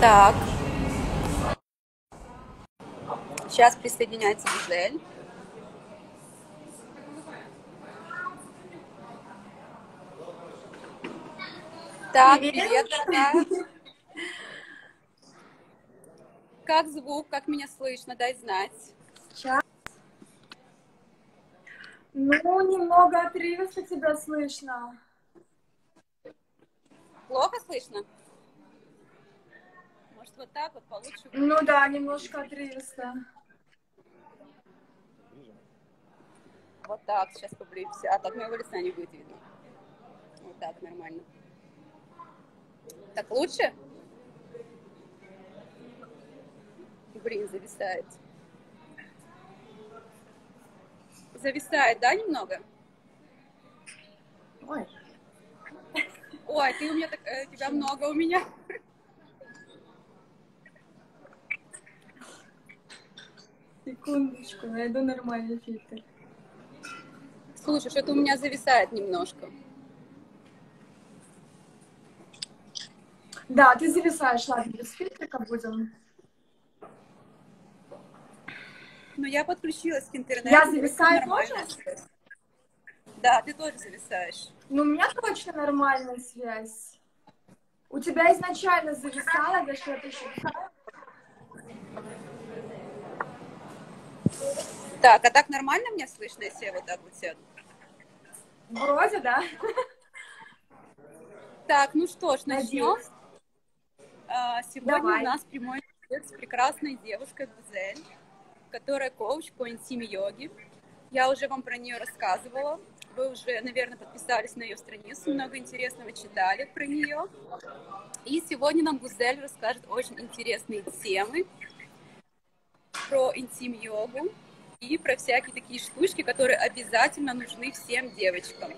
Так. Сейчас присоединяется Гузель. Так, привет, дорогая. Как звук, как меня слышно, дай знать. Сейчас. Ну, немного отрывисто тебя слышно. Плохо слышно? Может, вот так вот получше? Ну да, немножко отрывисто. Вот так, сейчас поближе. А так моего лица не будет видно. Вот так, нормально. Так лучше? Блин, зависает. Зависает, да, немного? Ой. Ой, ты у меня так, э, тебя много у меня. Секундочку, найду нормальный фильтр. Слушай, что-то у меня зависает немножко. Да, ты зависаешь, ладно, без фильтрика будем. Ну, я подключилась к интернету. Я зависаю тоже? Да, ты тоже зависаешь. Ну, у меня точно нормальная связь. У тебя изначально зависала, да что это еще? Так, а так нормально меня слышно, если я вот так вот сяду? Вроде, да? Так, ну что ж, начнем. А, Сегодня Давай. у нас прямой эфир с прекрасной девушкой Гузель, которая коуч по интим-йоге. Я уже вам про нее рассказывала. Вы уже, наверное, подписались на ее страницу, много интересного читали про нее. И сегодня нам Гузель расскажет очень интересные темы про интим-йогу и про всякие такие штучки, которые обязательно нужны всем девочкам.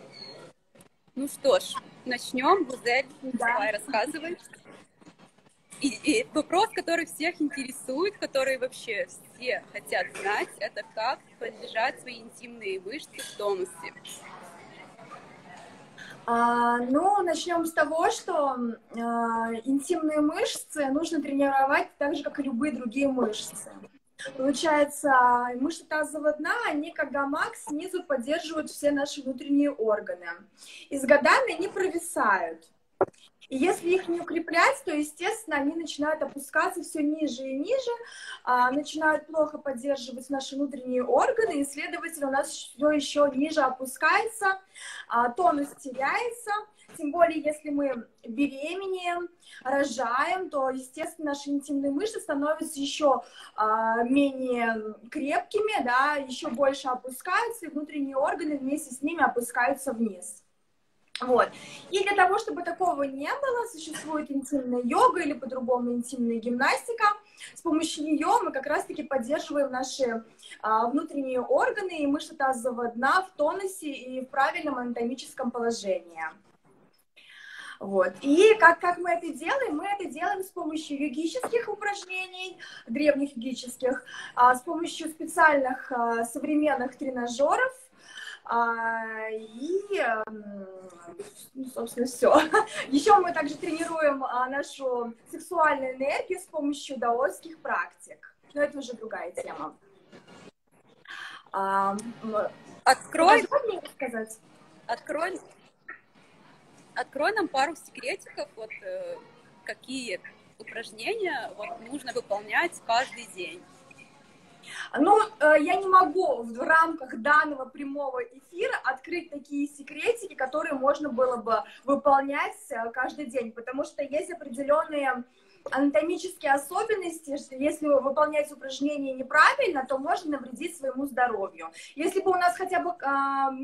Ну что ж, начнем. Гузель, Да. давай рассказывай. И, и вопрос, который всех интересует, который вообще все хотят знать, это как поддержать свои интимные мышцы в тонусе. А, ну, начнем с того, что а, интимные мышцы нужно тренировать так же, как и любые другие мышцы. Получается, мышцы тазового дна, они как гамак снизу поддерживают все наши внутренние органы. И с годами они провисают. И если их не укреплять, то, естественно, они начинают опускаться все ниже и ниже, а, начинают плохо поддерживать наши внутренние органы, и, следовательно, у нас все еще ниже опускается, а, тонус теряется, тем более, если мы беременеем, рожаем, то, естественно, наши интимные мышцы становятся еще а, менее крепкими, да, еще больше опускаются, и внутренние органы вместе с ними опускаются вниз. Вот. И для того, чтобы такого не было, существует интимная йога или по-другому интимная гимнастика. С помощью нее мы как раз-таки поддерживаем наши а, внутренние органы и мышцы тазового дна в тонусе и в правильном анатомическом положении. Вот. И как, как мы это делаем? Мы это делаем с помощью йогических упражнений, древних йогических, а, с помощью специальных а, современных тренажеров, а, и, эм, ну, собственно, все. Еще мы также тренируем нашу сексуальную энергию с помощью даосских практик. Но это уже другая тема. Открой, открой, открой нам пару секретиков, вот э, какие упражнения вот, нужно выполнять каждый день. Ну, э, я не могу в рамках данного прямого эфира открыть такие секретики, которые можно было бы выполнять э, каждый день, потому что есть определенные анатомические особенности, что если вы выполняете упражнения неправильно, то можно навредить своему здоровью. Если бы у нас хотя бы,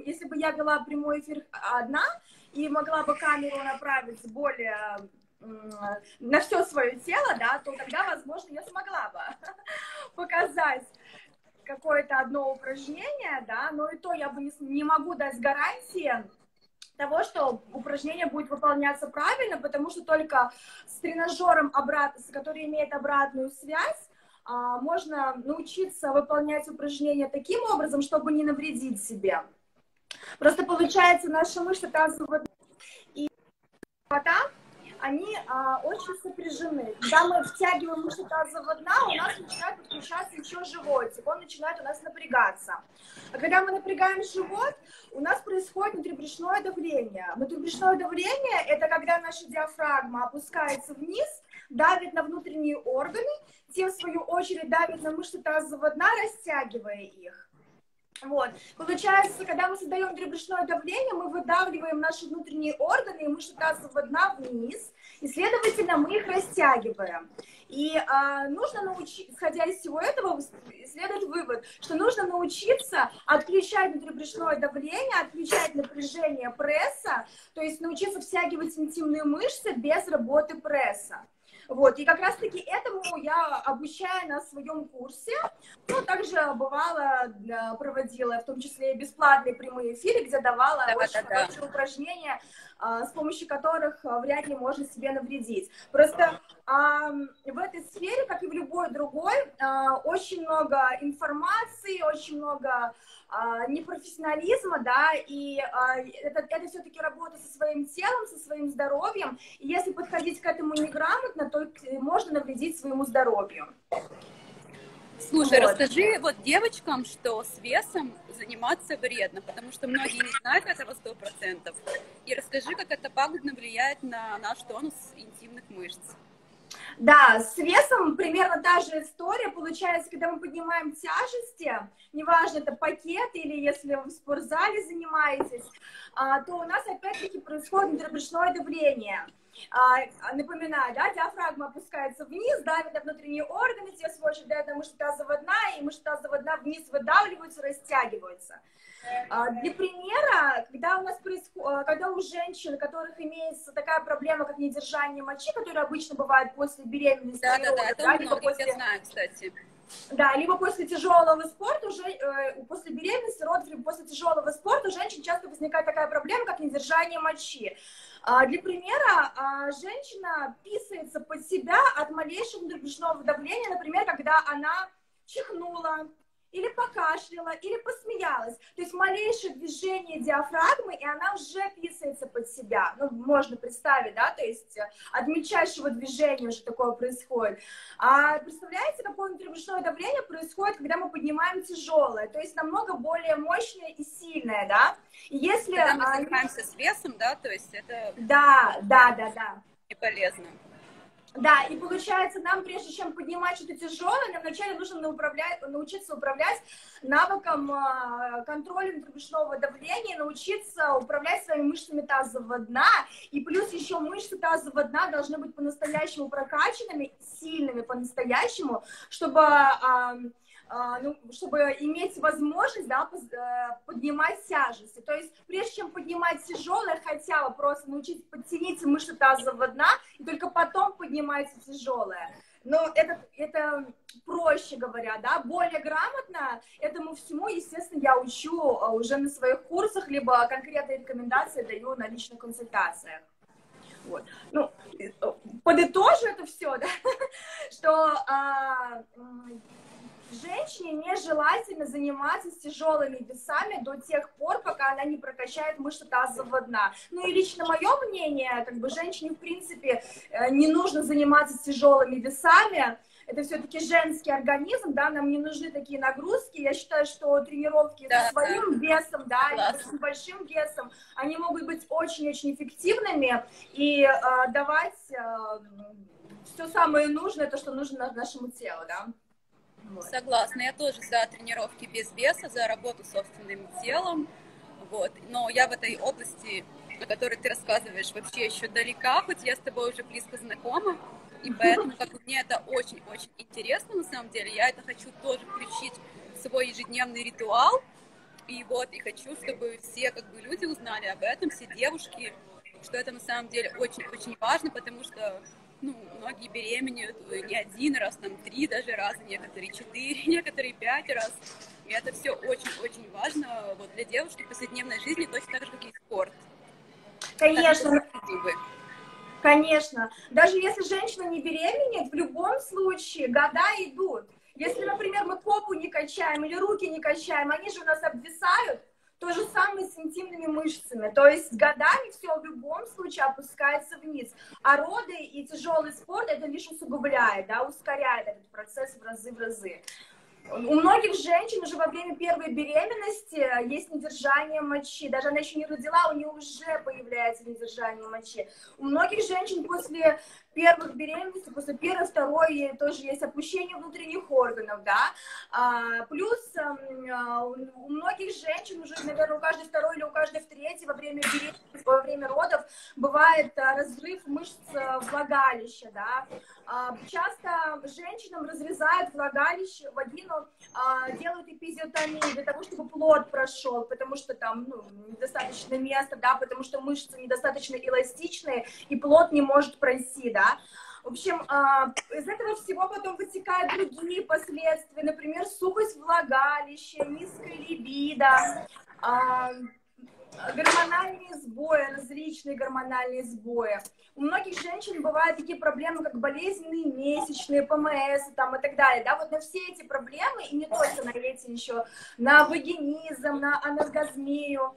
если бы я вела прямой эфир одна и могла бы камеру направить более на все свое тело, да, то тогда, возможно, я смогла бы показать какое-то одно упражнение, да, но и то я бы не, не могу дать гарантии того, что упражнение будет выполняться правильно, потому что только с тренажером, обрат... который имеет обратную связь, а, можно научиться выполнять упражнения таким образом, чтобы не навредить себе. Просто получается, наша мышца тазового и живота, они а, очень сопряжены. Когда мы втягиваем мышцы тазового дна, у нас начинает подключаться еще животик, он начинает у нас напрягаться. А когда мы напрягаем живот, у нас происходит внутрибрюшное давление. Внутрибрюшное давление – это когда наша диафрагма опускается вниз, давит на внутренние органы, те, в свою очередь, давят на мышцы тазового дна, растягивая их. Вот. Получается, когда мы создаем внутрибрюшное давление, мы выдавливаем наши внутренние органы и мышцы тазового дна вниз, и, следовательно, мы их растягиваем. И а, нужно научиться, исходя из всего этого, следует вывод, что нужно научиться отключать внутрибрюшное давление, отключать напряжение пресса, то есть научиться втягивать интимные мышцы без работы пресса. Вот, и как раз-таки этому я обучаю на своем курсе. Ну, также бывало, проводила в том числе и бесплатные прямые эфиры, где давала да, очень да, да. упражнения, а, с помощью которых а, вряд ли можно себе навредить. Просто а, в этой сфере, как и в любой другой, очень много информации, очень много непрофессионализма, да, и это, это все-таки работа со своим телом, со своим здоровьем, и если подходить к этому неграмотно, то можно навредить своему здоровью. Слушай, вот. расскажи вот девочкам, что с весом заниматься вредно, потому что многие не знают этого сто процентов. И расскажи, как это пагубно влияет на наш тонус интимных мышц. Да, с весом примерно та же история. Получается, когда мы поднимаем тяжести, неважно, это пакет или если вы в спортзале занимаетесь, а, то у нас опять-таки происходит внутрибрюшное давление. А, напоминаю, да, диафрагма опускается вниз, давит на внутренние органы, те, очередь, дают на мышцы тазового дна, и мышцы тазового дна вниз выдавливаются, растягиваются. А, для примера, когда у нас происходит, когда у женщин, у которых имеется такая проблема, как недержание мочи, которая обычно бывает после беременности, да, да, да, это да, либо после... я знаю, кстати. Да, либо после тяжелого спорта, уже э, после беременности, родов, после тяжелого спорта у женщин часто возникает такая проблема, как недержание мочи. А, для примера, а, женщина писается под себя от малейшего внутрибрюшного давления, например, когда она чихнула, или покашляла, или посмеялась. То есть малейшее движение диафрагмы, и она уже писается под себя. Ну, можно представить, да, то есть э, от мельчайшего движения уже такое происходит. А представляете, какое внутрибрюшное давление происходит, когда мы поднимаем тяжелое, то есть намного более мощное и сильное, да? И если... Когда мы занимаемся с весом, да, то есть это... Да, да, да, да. И полезно. Да, и получается, нам, прежде чем поднимать что-то тяжелое, нам вначале нужно управлять, научиться управлять навыком э, контроля внутрибрюшного давления, научиться управлять своими мышцами тазового дна, и плюс еще мышцы тазового дна должны быть по-настоящему прокачанными, сильными по-настоящему, чтобы... Э, а, ну, чтобы иметь возможность да, э, поднимать тяжести. То есть прежде чем поднимать тяжелое, хотя бы просто научиться подтянуть мышцы тазового дна, и только потом поднимать тяжелое. Но это, это проще говоря, да, более грамотно этому всему, естественно, я учу а, уже на своих курсах, либо конкретные рекомендации даю на личных консультациях. Вот. Ну, э, подытожу это все, да, что а, женщине нежелательно заниматься с тяжелыми весами до тех пор, пока она не прокачает мышцы тазового дна. Ну и лично мое мнение, как бы женщине, в принципе, э, не нужно заниматься с тяжелыми весами, это все-таки женский организм, да, нам не нужны такие нагрузки. Я считаю, что тренировки да, со своим весом, да, или с большим весом, они могут быть очень-очень эффективными и э, давать э, все самое нужное, то, что нужно нашему телу, да. Согласна, я тоже за тренировки без веса, за работу собственным телом, вот. Но я в этой области, о которой ты рассказываешь, вообще еще далека, хоть я с тобой уже близко знакома, и поэтому как мне это очень-очень интересно на самом деле, я это хочу тоже включить в свой ежедневный ритуал, и вот, и хочу, чтобы все как бы люди узнали об этом, все девушки, что это на самом деле очень-очень важно, потому что ну, многие беременеют не один раз, там три даже раза, некоторые четыре, некоторые пять раз. И это все очень-очень важно вот для девушки в повседневной жизни, точно так же, как и спорт. Конечно. Конечно. Даже если женщина не беременеет, в любом случае года идут. Если, например, мы попу не качаем или руки не качаем, они же у нас обвисают, То же самое с интимными мышцами. То есть с годами все в любом случае опускается вниз. А роды и тяжелый спорт это лишь усугубляет, да, ускоряет этот процесс в разы в разы. У многих женщин уже во время первой беременности есть недержание мочи. Даже она еще не родила, у нее уже появляется недержание мочи. У многих женщин после первых беременностей, после первой, второй тоже есть опущение внутренних органов, да. А, плюс а, у многих женщин уже, наверное, у каждой второй или у каждой в третьей во время беременности, во время родов бывает а, разрыв мышц а, влагалища, да. А, часто женщинам разрезают влагалище, вагину, а, делают эпизиотомию для того, чтобы плод прошел, потому что там ну, недостаточно места, да, потому что мышцы недостаточно эластичные, и плод не может пройти, да. В общем, а, из этого всего потом вытекают другие последствия, например, сухость влагалища, низкая либидо, а, гормональные сбои, различные гормональные сбои. У многих женщин бывают такие проблемы, как болезненные месячные, ПМС там, и так далее. Да? Вот на все эти проблемы, и не только на эти еще, на вагинизм, на анаргазмию,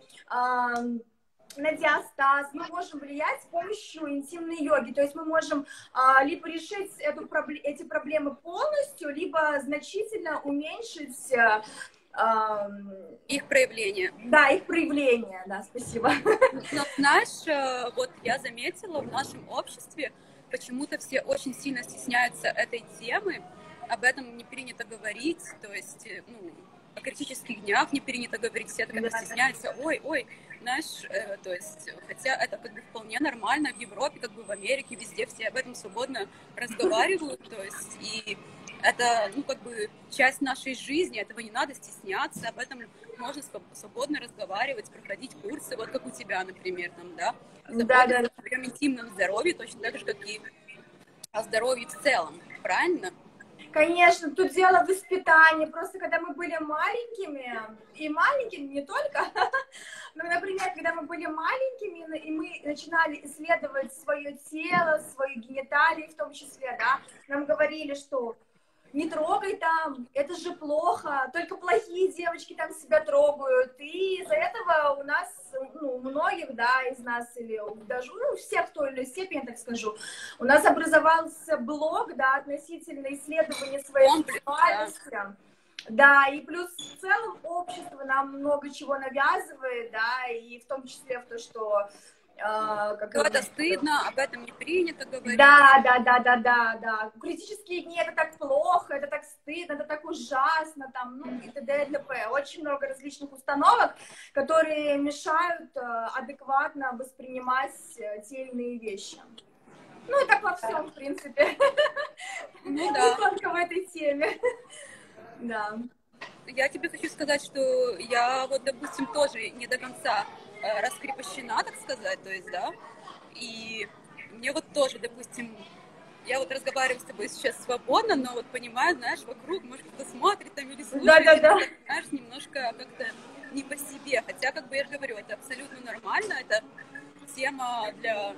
на диастаз, мы можем влиять с помощью интимной йоги. То есть мы можем а, либо решить эту, эти проблемы полностью, либо значительно уменьшить а, их проявление. Да, их проявление, да, спасибо. Но знаешь, э, вот я заметила в нашем обществе, почему-то все очень сильно стесняются этой темы, об этом не принято говорить, то есть, э, ну, о критических днях не принято говорить, все так да. стесняются, ой, ой, знаешь, э, то есть, хотя это как бы вполне нормально в Европе, как бы в Америке, везде все об этом свободно разговаривают, то есть, и это, ну, как бы часть нашей жизни, этого не надо стесняться, об этом можно свободно разговаривать, проходить курсы, вот как у тебя, например, там, да, да, да. о своем интимном здоровье, точно так же, как и о здоровье в целом, правильно? Конечно, тут дело в воспитании. Просто когда мы были маленькими, и маленькими не только, но, например, когда мы были маленькими, и мы начинали исследовать свое тело, свои гениталии в том числе, да, нам говорили, что не трогай там, это же плохо, только плохие девочки там себя трогают. И из-за этого у нас, ну, у многих, да, из нас, или даже, ну, всех в той или иной степени, так скажу, у нас образовался блог, да, относительно исследования своей сексуальности. Да, и плюс в целом общество нам много чего навязывает, да, и в том числе в то, что а, как это, это стыдно, об этом не принято говорить. Да, да, да, да, да, да. Критические дни это так плохо, это так стыдно, это так ужасно, там, ну, и т.д. и т.п. Очень много различных установок, которые мешают э, адекватно воспринимать э, те или иные вещи. Ну, и так во всем, в принципе. Ну, да. Не только в этой теме. Да. Я тебе хочу сказать, что я вот, допустим, тоже не до конца Э, раскрепощена, так сказать, то есть, да, и мне вот тоже, допустим, я вот разговариваю с тобой сейчас свободно, но вот понимаю, знаешь, вокруг, может, кто-то смотрит там или слушает, да, да, да. знаешь, немножко как-то не по себе, хотя, как бы я же говорю, это абсолютно нормально, это тема для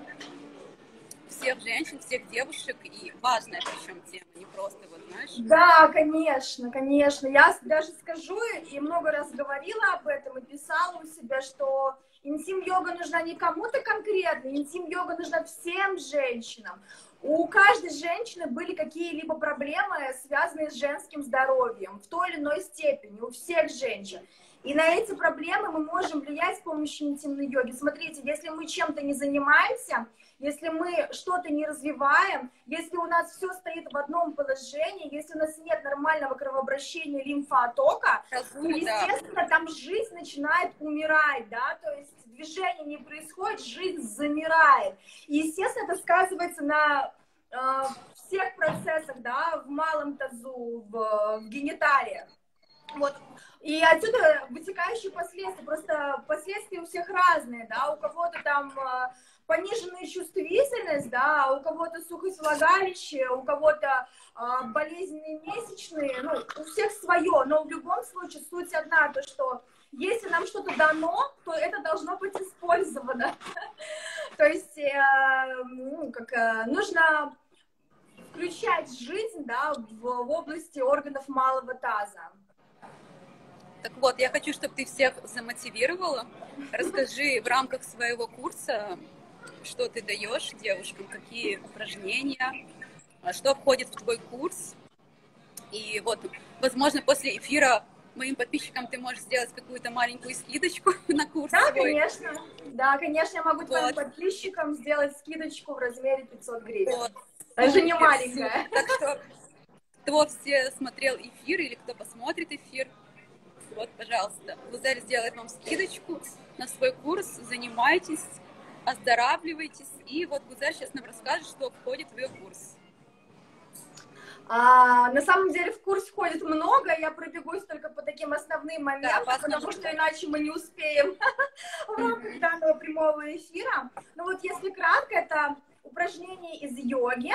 всех женщин, всех девушек, и важная причем тема, не просто вот, знаешь. Да, конечно, конечно. Я даже скажу, и много раз говорила об этом, и писала у себя, что интим-йога нужна не кому-то конкретно, интим-йога нужна всем женщинам. У каждой женщины были какие-либо проблемы, связанные с женским здоровьем, в той или иной степени, у всех женщин. И на эти проблемы мы можем влиять с помощью интимной йоги. Смотрите, если мы чем-то не занимаемся, если мы что-то не развиваем, если у нас все стоит в одном положении, если у нас нет нормального кровообращения лимфоотока, то, естественно, там жизнь начинает умирать, да, то есть движение не происходит, жизнь замирает. И, естественно, это сказывается на э, всех процессах, да, в малом тазу, в, в гениталиях. Вот. И отсюда вытекающие последствия. Просто последствия у всех разные, да, у кого-то там э, пониженная чувствительность, да, у кого-то сухость влагалища, у кого-то э, болезненные месячные, ну, у всех свое, но в любом случае суть одна, то, что если нам что-то дано, то это должно быть использовано. То есть, э, ну, как, э, нужно включать жизнь, да, в области органов малого таза. Так вот, я хочу, чтобы ты всех замотивировала. Расскажи в рамках своего курса, что ты даешь девушкам, какие упражнения, а что входит в твой курс. И вот, возможно, после эфира моим подписчикам ты можешь сделать какую-то маленькую скидочку на курс Да, свой. конечно. Да, конечно, я могу вот. твоим подписчикам сделать скидочку в размере 500 гривен. Вот. Даже не маленькая. Так что, кто все смотрел эфир или кто посмотрит эфир, вот, пожалуйста, Гузель сделает вам скидочку на свой курс, занимайтесь, оздоравливайтесь, и вот Гузель сейчас нам расскажет, что входит в ее курс. А, на самом деле в курс входит много, я пробегусь только по таким основным моментам, да, потому что иначе мы не успеем в рамках данного прямого эфира. Ну вот если кратко, это упражнения из йоги,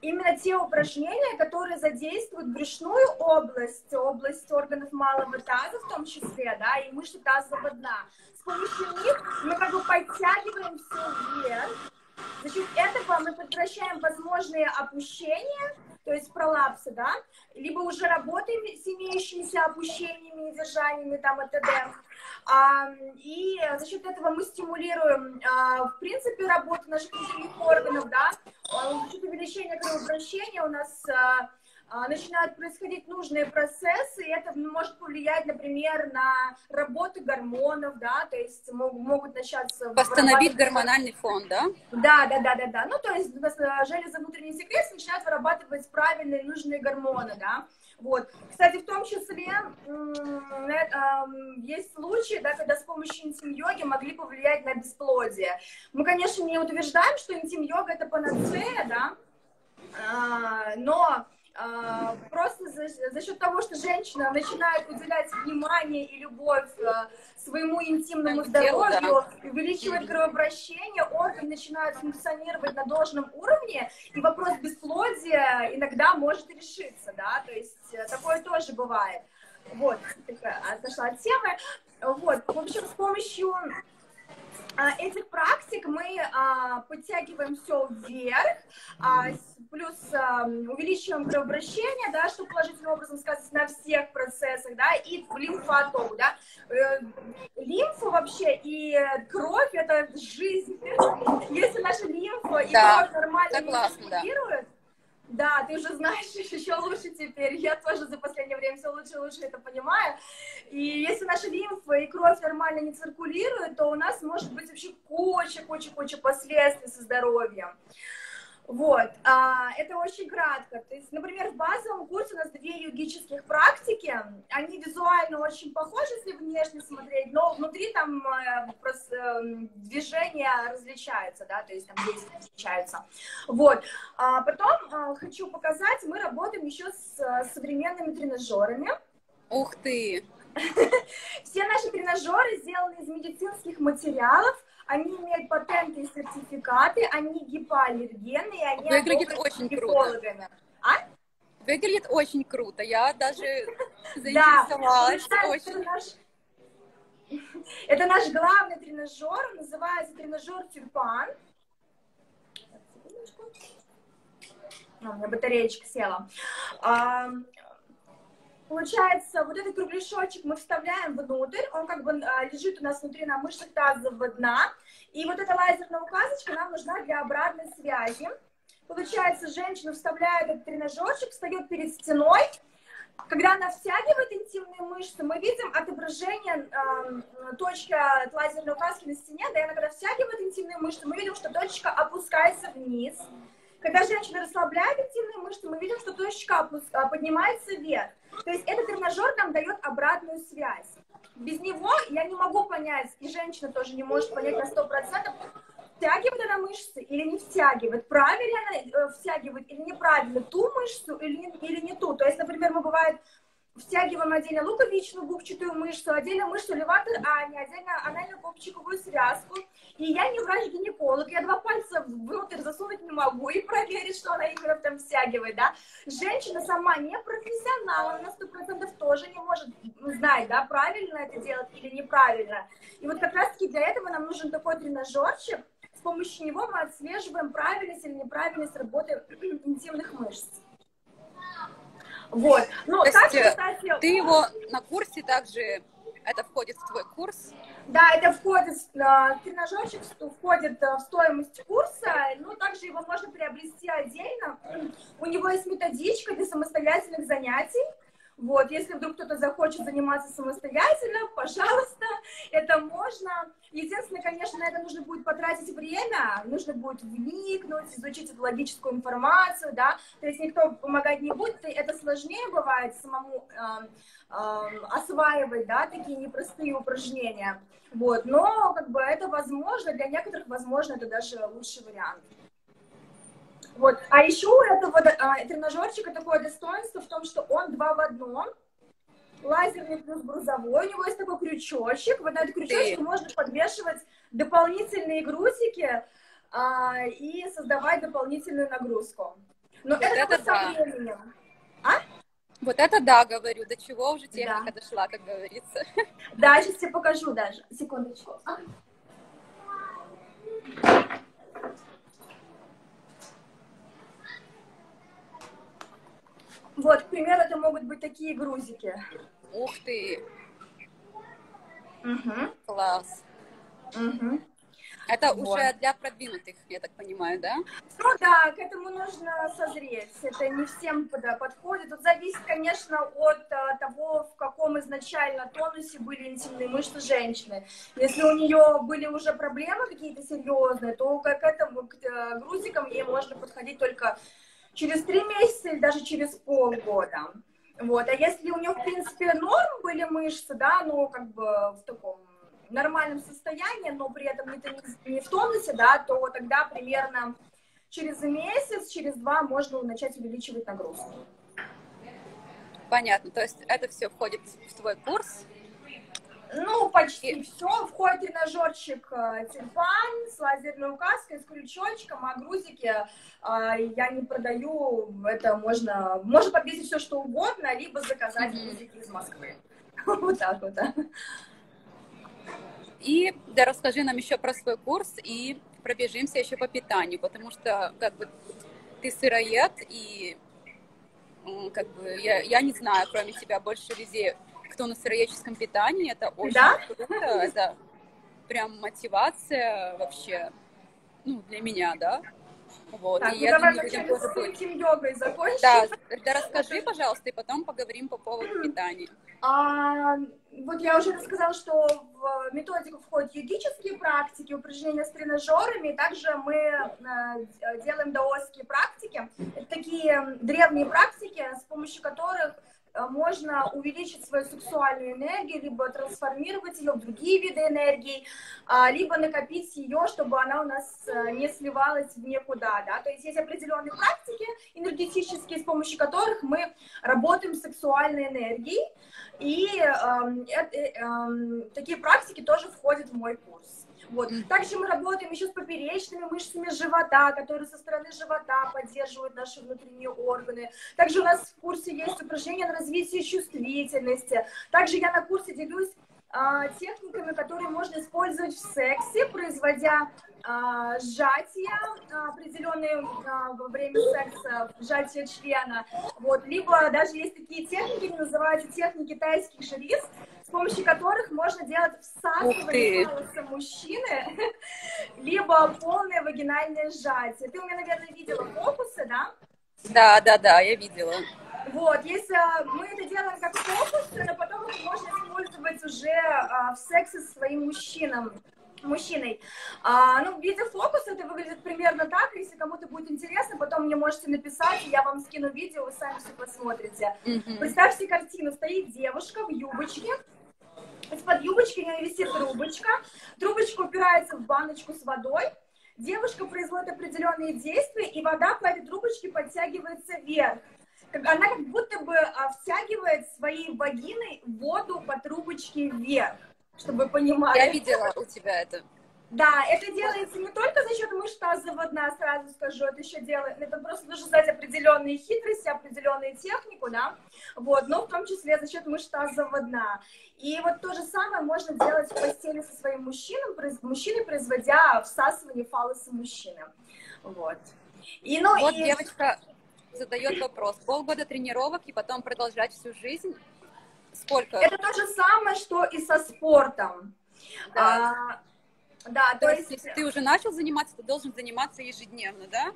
именно те упражнения, которые задействуют брюшную область, область органов малого таза в том числе, да, и мышцы тазового дна. С помощью них мы как бы подтягиваем все вверх, за счет этого мы предотвращаем возможные опущения, то есть пролапсы, да, либо уже работаем с имеющимися опущениями и держаниями там и т.д. А, и за счет этого мы стимулируем, а, в принципе, работу наших внутренних органов, да, за счет увеличения кровообращения у нас а, начинают происходить нужные процессы, и это может повлиять, например, на работу гормонов, да, то есть могут, начаться... Восстановить гормональный фон, да? Да, да, да, да, да. Ну, то есть э, железы внутренней секреции начинают вырабатывать правильные нужные гормоны, да. Вот. Кстати, в том числе есть случаи, да, когда с помощью интим-йоги могли повлиять на бесплодие. Мы, конечно, не утверждаем, что интим-йога это панацея, да, а, но а, просто за, за счет того, что женщина начинает уделять внимание и любовь а, своему интимному здоровью, увеличивает кровообращение, органы начинают функционировать на должном уровне, и вопрос бесплодия иногда может решиться, да, то есть э, такое тоже бывает. Вот, отошла от темы. Вот, в общем, с помощью а, этих практик мы а, подтягиваем все вверх, а, плюс а, увеличиваем кровообращение, да, что положительным образом сказывается на всех процессах, да, и лимфооток, да. Э, лимфа вообще и кровь — это жизнь. Если наша лимфа и да, кровь нормально не да да, ты уже знаешь еще лучше теперь. Я тоже за последнее время все лучше и лучше это понимаю. И если наша лимфа и кровь нормально не циркулирует, то у нас может быть вообще куча-куча-куча последствий со здоровьем. Вот, а, это очень кратко. То есть, например, в базовом курсе у нас две йогических практики. Они визуально очень похожи, если внешне смотреть, но внутри там э, э, движения различаются, да, то есть там действия различаются. Вот. А потом а, хочу показать, мы работаем еще с современными тренажерами. Ух ты! Все наши тренажеры сделаны из медицинских материалов, они имеют патенты и сертификаты, они гипоаллергены, и они Выглядит очень круто. А? Выглядит очень круто. Я даже заинтересовалась. Да, очень. Это наш, главный тренажер, называется тренажер тюльпан. у меня батареечка села. Получается, вот этот кругляшочек мы вставляем внутрь, он как бы а, лежит у нас внутри на мышцах тазового дна, и вот эта лазерная указочка нам нужна для обратной связи. Получается, женщина вставляет этот тренажерчик, встает перед стеной, когда она втягивает интимные мышцы, мы видим отображение э, точки от лазерной указки на стене, да, и она когда втягивает интимные мышцы, мы видим, что точка опускается вниз. Когда женщина расслабляет интимные мышцы, мы видим, что точка поднимается вверх. То есть этот тренажер нам дает обратную связь. Без него я не могу понять, и женщина тоже не может понять на 100%, втягивает она мышцы или не втягивает, правильно она э, втягивает или неправильно, ту мышцу или не, или не ту. То есть, например, мы бывает втягиваем отдельно луковичную губчатую мышцу, отдельно мышцу леватор ани, отдельно анально-попчиковую связку. И я не врач-гинеколог, я два пальца внутрь засунуть не могу и проверить, что она именно там втягивает, да. Женщина сама не профессионал, она на сто процентов тоже не может знать, да, правильно это делать или неправильно. И вот как раз-таки для этого нам нужен такой тренажерчик, с помощью него мы отслеживаем правильность или неправильность работы интимных мышц. Вот. Ну, То также, есть, кстати... ты его на курсе также Это входит в твой курс? Да, это входит, э, тренажерчик входит в стоимость курса, но также его можно приобрести отдельно. У него есть методичка для самостоятельных занятий. Вот, если вдруг кто-то захочет заниматься самостоятельно, пожалуйста, это можно. Единственное, конечно, на это нужно будет потратить время, нужно будет вникнуть, изучить эту логическую информацию, да, то есть никто помогать не будет, это сложнее бывает самому э, э, осваивать, да, такие непростые упражнения, вот, но как бы это возможно, для некоторых, возможно, это даже лучший вариант. Вот. А еще у этого а, тренажерчика такое достоинство в том, что он два в одном. Лазерный плюс грузовой. У него есть такой крючочек. Вот на этот крючочек можно подвешивать дополнительные грузики а, и создавать дополнительную нагрузку. Но вот это, это да. со временем. А? Вот это да, говорю, до чего уже техника да. дошла, как говорится. Да, сейчас тебе покажу даже. Секундочку. Вот, к примеру, это могут быть такие грузики. Ух ты! Угу. Класс. Угу. Это вот. уже для продвинутых, я так понимаю, да? Ну да, к этому нужно созреть. Это не всем подходит. Тут зависит, конечно, от а, того, в каком изначально тонусе были интимные мышцы женщины. Если у нее были уже проблемы какие-то серьезные, то к этому к э, грузикам ей можно подходить только через три месяца или даже через полгода. Вот. А если у нее, в принципе, норм были мышцы, да, ну, как бы в таком нормальном состоянии, но при этом не, не в тонусе, да, то тогда примерно через месяц, через два можно начать увеличивать нагрузку. Понятно. То есть это все входит в твой курс? Ну, почти все. Входит тренажерчик э, тюльпан с лазерной указкой, с крючочком, а грузики э, я не продаю. Это можно, можно подвесить все, что угодно, либо заказать грузики из Москвы. Вот так вот, да. И да, расскажи нам еще про свой курс и пробежимся еще по питанию, потому что как бы ты сыроед, и как бы я, я не знаю, кроме тебя больше везде кто на сыроедческом питании, это очень да? круто, это прям мотивация вообще, ну, для меня, да. Вот, так, и ну я давай думаю, людям тоже будет... йогой закончим. Да, да, расскажи, пожалуйста, и потом поговорим по поводу питания. А, вот я уже рассказала, что в методику входят йогические практики, упражнения с тренажерами, также мы э, делаем даосские практики. Это такие древние практики, с помощью которых можно увеличить свою сексуальную энергию, либо трансформировать ее в другие виды энергии, а, либо накопить ее, чтобы она у нас э, не сливалась в никуда. Да? То есть есть определенные практики энергетические, с помощью которых мы работаем с сексуальной энергией, и э, э, э, такие практики тоже входят в мой курс. Вот. Также мы работаем еще с поперечными мышцами живота, которые со стороны живота поддерживают наши внутренние органы. Также у нас в курсе есть упражнения на развитие чувствительности. Также я на курсе делюсь техниками, которые можно использовать в сексе, производя а, сжатие а, определенные а, во время секса, сжатие члена. Вот. Либо даже есть такие техники, называются техники тайских жриц, с помощью которых можно делать всасывание голоса мужчины, либо полное вагинальное сжатие. Ты у меня, наверное, видела фокусы, да? Да, да, да, я видела. Вот, если мы это делаем как фокусы, но потом это можно использовать уже а, в сексе со своим мужчином мужчиной. А, ну, в виде фокуса это выглядит примерно так. Если кому-то будет интересно, потом мне можете написать, я вам скину видео, вы сами все посмотрите. Mm-hmm. Представьте картину. Стоит девушка в юбочке, из-под юбочки у нее висит трубочка. Трубочка упирается в баночку с водой. Девушка производит определенные действия, и вода по этой трубочке подтягивается вверх. Она как будто бы а, втягивает своей вагиной воду по трубочке вверх, чтобы понимали. Я видела у тебя это. Да, это делается не только за счет мышц тазового дна, сразу скажу, это еще делает, это просто нужно знать определенные хитрости, определенную технику, да, вот, но в том числе за счет мышц тазового дна. И вот то же самое можно делать в постели со своим мужчиной, мужчиной, производя всасывание фалоса мужчины, вот. И, ну, вот и... девочка задает вопрос, полгода тренировок и потом продолжать всю жизнь? сколько? Это то же самое, что и со спортом. Да, а, да то, то есть... Если ты уже начал заниматься, ты должен заниматься ежедневно, да?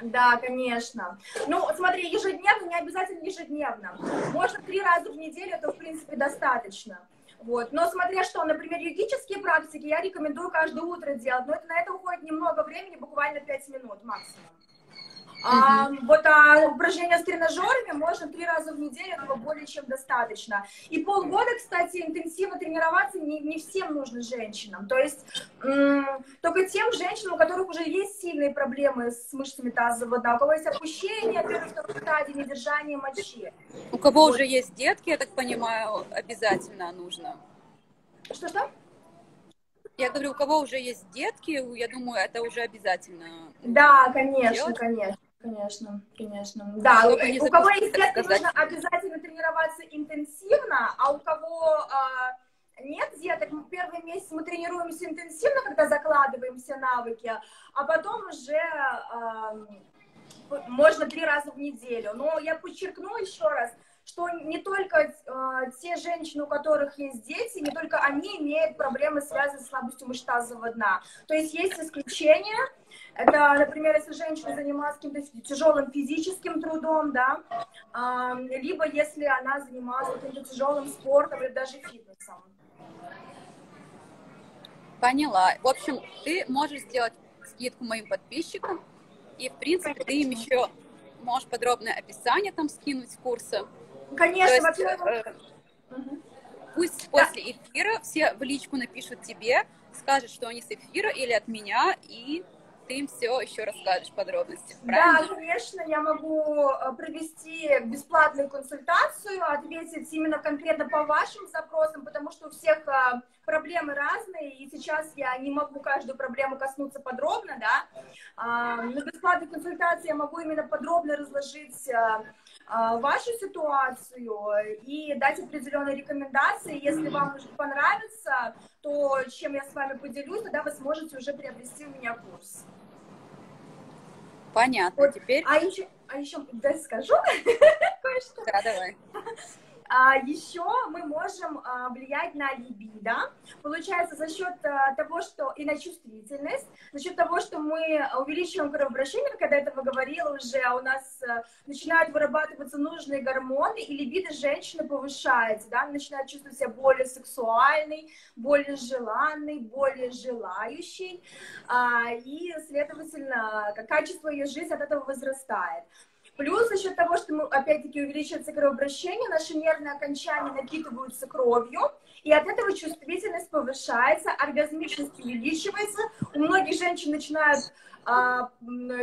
Да, конечно. Ну, смотри, ежедневно, не обязательно ежедневно. Можно три раза в неделю, это, в принципе, достаточно. Вот. Но смотря что, например, юридические практики я рекомендую каждое утро делать, но это, на это уходит немного времени, буквально 5 минут максимум. А, вот а упражнения с тренажерами можно три раза в неделю, этого более чем достаточно. И полгода, кстати, интенсивно тренироваться не, не всем нужно женщинам. То есть только тем женщинам, у которых уже есть сильные проблемы с мышцами тазового дна, у кого есть опущение, первой, второй стадии, недержание мочи. У кого вот. уже есть детки, я так понимаю, обязательно нужно. Что-что? Я говорю, у кого уже есть детки, я думаю, это уже обязательно. Да, конечно, делать. конечно. Конечно, конечно. Да, у, у кого есть детки, нужно обязательно тренироваться интенсивно, а у кого а, нет деток, первый месяц мы тренируемся интенсивно, когда закладываем все навыки, а потом уже а, можно три раза в неделю. Но я подчеркну еще раз, что не только э, те женщины, у которых есть дети, не только они имеют проблемы, связанные с слабостью мышц тазового дна. То есть есть исключения. Это, например, если женщина занималась каким-то тяжелым физическим трудом, да, э, либо если она занималась каким-то тяжелым спортом или даже фитнесом. Поняла. В общем, ты можешь сделать скидку моим подписчикам, и, в принципе, ты им еще можешь подробное описание там скинуть курса. Конечно, во-первых... Э, пусть да. после эфира все в личку напишут тебе, скажут, что они с эфира или от меня, и ты им все еще расскажешь подробности. Правильно? Да, конечно, я могу э, провести бесплатную консультацию, ответить именно конкретно по вашим запросам, потому что у всех э, проблемы разные, и сейчас я не могу каждую проблему коснуться подробно, да. А, на бесплатной консультации я могу именно подробно разложить э, вашу ситуацию и дать определенные рекомендации. Если вам понравится то, чем я с вами поделюсь, тогда вы сможете уже приобрести у меня курс. Понятно, вот. теперь... А еще, а еще, дай скажу кое-что. Да, давай. А, еще мы можем а, влиять на либидо, получается, за счет а, того, что и на чувствительность, за счет того, что мы увеличиваем кровообращение, когда этого говорила уже, у нас начинают вырабатываться нужные гормоны, и либидо женщины повышается, да, начинает чувствовать себя более сексуальной, более желанной, более желающей, и, следовательно, качество ее жизни от этого возрастает. Плюс за счет того, что мы, опять-таки, увеличивается кровообращение, наши нервные окончания напитываются кровью, и от этого чувствительность повышается, оргазмичность увеличивается. У многих женщин начинают а,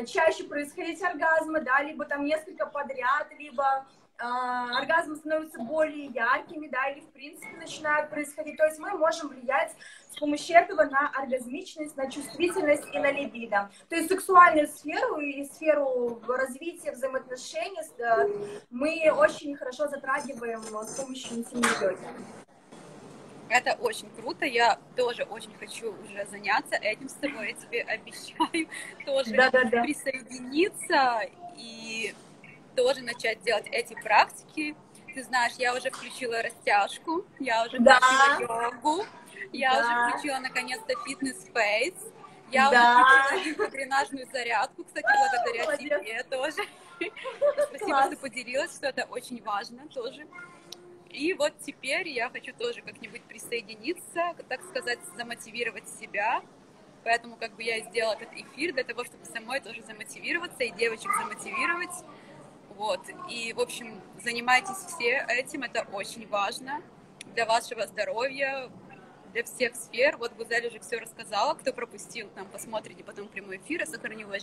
чаще происходить оргазмы, да, либо там несколько подряд, либо оргазмы становятся более яркими, да, или в принципе начинают происходить. То есть мы можем влиять с помощью этого на оргазмичность, на чувствительность и на либидо. То есть сексуальную сферу и сферу развития взаимоотношений мы очень хорошо затрагиваем с помощью интимной йоги. Это очень круто. Я тоже очень хочу уже заняться этим с тобой. Я тебе обещаю тоже да, да, да. присоединиться и тоже начать делать эти практики. Ты знаешь, я уже включила растяжку, я уже да. включила йогу, я да. уже включила наконец-то фитнес- face, я да. уже включила дренажную зарядку, кстати, благодаря Молодец. тебе тоже. Спасибо, Класс. что поделилась, что это очень важно тоже. И вот теперь я хочу тоже как-нибудь присоединиться, так сказать, замотивировать себя. Поэтому как бы я сделала этот эфир для того, чтобы самой тоже замотивироваться и девочек замотивировать вот. И, в общем, занимайтесь все этим, это очень важно для вашего здоровья, для всех сфер. Вот Гузель уже все рассказала. Кто пропустил, там посмотрите потом прямой эфир, я сохраню. Вот,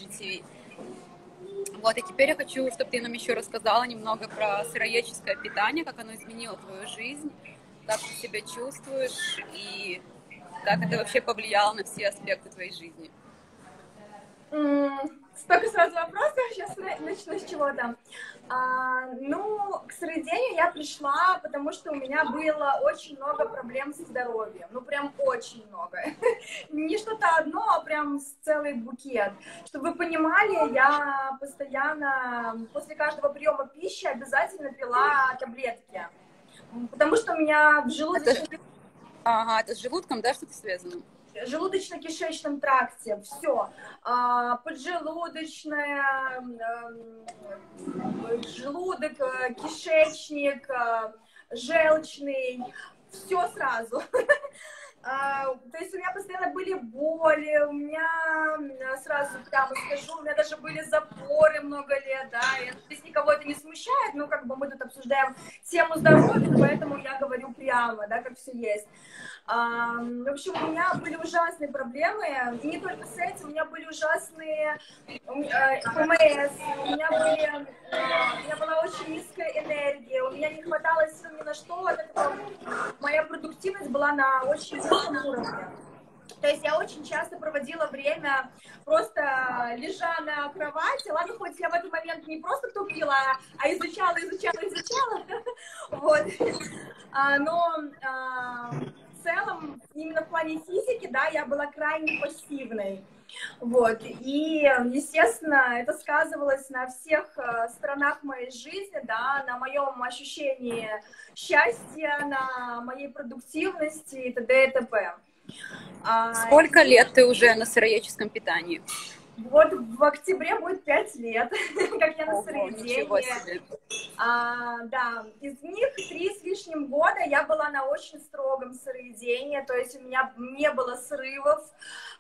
и теперь я хочу, чтобы ты нам еще рассказала немного про сыроедческое питание, как оно изменило твою жизнь, как ты себя чувствуешь и как это вообще повлияло на все аспекты твоей жизни. Столько сразу вопросов, сейчас начну с чего-то. А, ну, к сыроедению я пришла, потому что у меня было очень много проблем со здоровьем. Ну, прям очень много. Не что-то одно, а прям целый букет. Чтобы вы понимали, я постоянно после каждого приема пищи обязательно пила таблетки. потому что у меня в. Это... Ага, это с желудком, да, что-то связано? Желудочно-кишечном тракте, все, а, поджелудочная, желудок, э, кишечник, э, желчный, все сразу. А, то есть у меня постоянно были боли, у меня, сразу прямо скажу, у меня даже были запоры много лет, да, и, то есть никого это не смущает, но как бы мы тут обсуждаем тему здоровья, поэтому я говорю прямо, да, как все есть. В общем, у меня были ужасные проблемы, и не только с этим, у меня были ужасные ПМС, у меня, были, у меня была очень низкая энергия, у меня не хватало сил ни на что, моя продуктивность была на очень высоком уровне. То есть я очень часто проводила время просто лежа на кровати. Ладно, хоть я в этот момент не просто тупила, а изучала, изучала, изучала. Вот. А, но целом, именно в плане физики, да, я была крайне пассивной. Вот, и, естественно, это сказывалось на всех э, сторонах моей жизни, да, на моем ощущении счастья, на моей продуктивности и т.д. и т.п. А, Сколько лет ты уже на сыроедческом питании? Вот в октябре будет пять лет, как я на сыроедении. А, да, из них три с лишним года я была на очень строгом сыроедении, то есть у меня не было срывов,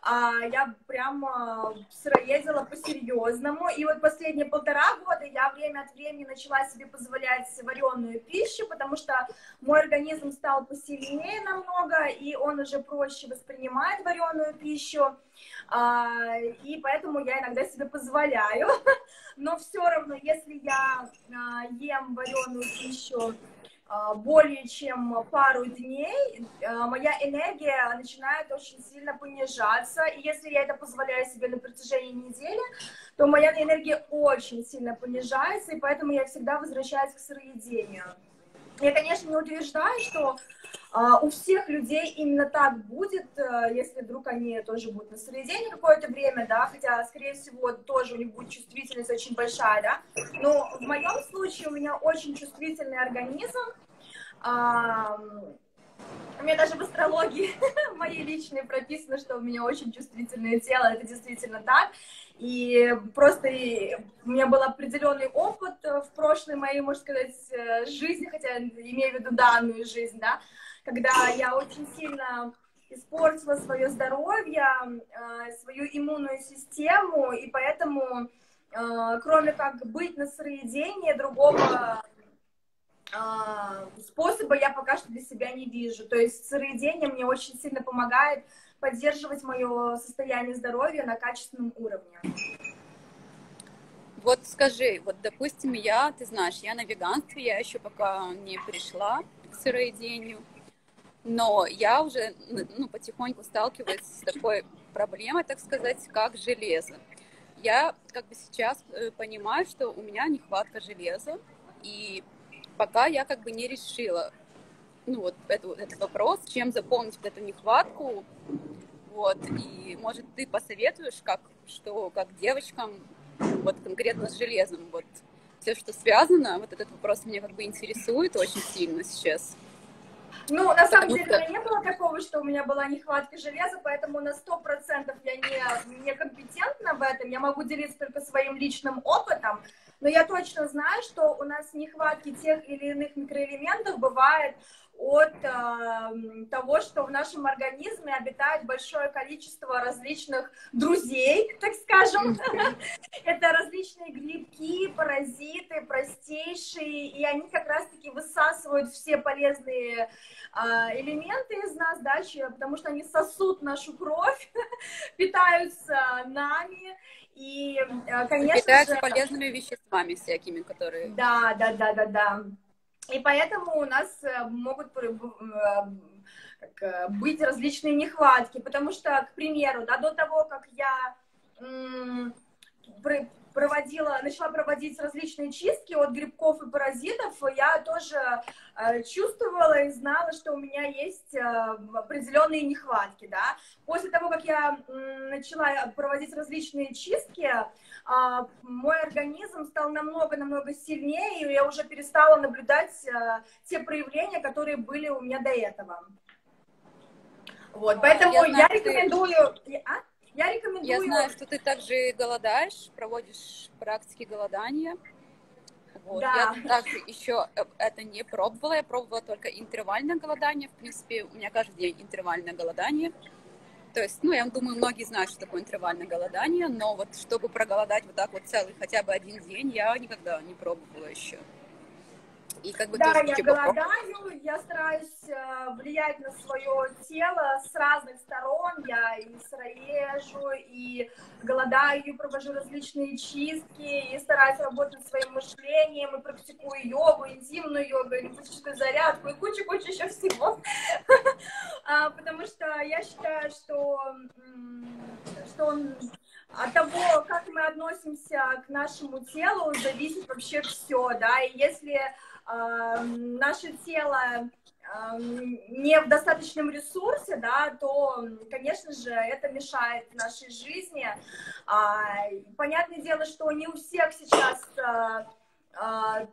а, я прямо сыроедила по-серьезному. И вот последние полтора года я время от времени начала себе позволять вареную пищу, потому что мой организм стал посильнее намного, и он уже проще воспринимает вареную пищу. А, и поэтому я иногда себе позволяю. Но все равно, если я а, ем вареную пищу а, более чем пару дней, моя энергия начинает очень сильно понижаться. И если я это позволяю себе на протяжении недели, то моя энергия очень сильно понижается, и поэтому я всегда возвращаюсь к сыроедению. Я, конечно, не утверждаю, что а, у всех людей именно так будет, э, если вдруг они тоже будут на сыроедении какое-то время, да, хотя, скорее всего, тоже у них будет чувствительность очень большая, да, но в моем случае у меня очень чувствительный организм, у меня даже в астрологии моей личной прописано, что у меня очень чувствительное тело, это действительно так. И просто у меня был определенный опыт в прошлой моей, можно сказать, э, жизни, хотя имею в виду данную жизнь, да, когда я очень сильно испортила свое здоровье, э, свою иммунную систему, и поэтому, э, кроме как быть на сыроедении, другого способа я пока что для себя не вижу. То есть сыроедение мне очень сильно помогает поддерживать мое состояние здоровья на качественном уровне. Вот скажи, вот допустим, я, ты знаешь, я на веганстве, я еще пока не пришла к сыроедению, но я уже ну, потихоньку сталкиваюсь с такой проблемой, так сказать, как железо. Я как бы сейчас э, понимаю, что у меня нехватка железа, и пока я как бы не решила, ну, вот это, этот вопрос, чем заполнить вот эту нехватку. Вот, и, может, ты посоветуешь, как, что, как девочкам, вот конкретно с железом, вот, все, что связано, вот этот вопрос меня как бы интересует очень сильно сейчас. Ну, на самом деле, у меня не было такого, что у меня была нехватка железа, поэтому на сто процентов я не, не компетентна в этом. Я могу делиться только своим личным опытом, но я точно знаю, что у нас нехватки тех или иных микроэлементов бывает от э, того, что в нашем организме обитает большое количество различных друзей, так скажем. Это различные грибки, паразиты, простейшие, и они как раз-таки высасывают все полезные э, элементы из нас, да, потому что они сосут нашу кровь, питаются нами, и, э, конечно Питаются же... полезными веществами всякими, которые... Да, да, да, да, да. И поэтому у нас э, могут э, быть различные нехватки, потому что, к примеру, да, до того, как я проводила, начала проводить различные чистки от грибков и паразитов, я тоже э, чувствовала и знала, что у меня есть э, определенные нехватки, да. После того, как я начала проводить различные чистки, а, мой организм стал намного-намного сильнее, и я уже перестала наблюдать те проявления, которые были у меня до этого. Вот, поэтому я, знаю, я рекомендую... Ты... А? Я рекомендую... Я знаю, что ты также голодаешь, проводишь практики голодания. Вот. Да. Я также еще э, это не пробовала, я пробовала только интервальное голодание. В принципе, у меня каждый день интервальное голодание. То есть, ну, я думаю, многие знают, что такое интервальное голодание, но вот чтобы проголодать вот так вот целый хотя бы один день, я никогда не пробовала еще. И как бы да, я типа голодаю, я стараюсь э, влиять на свое тело с разных сторон. Я и сыроежу, и голодаю, провожу различные чистки, и стараюсь работать над своим мышлением, и практикую йогу, интимную йогу, энергетическую зарядку, и кучу-кучу еще всего. А, потому что я считаю, что, что он от того, как мы относимся к нашему телу, зависит вообще все, да, и если наше тело не в достаточном ресурсе, да, то, конечно же, это мешает нашей жизни. А, понятное дело, что не у всех сейчас а, а,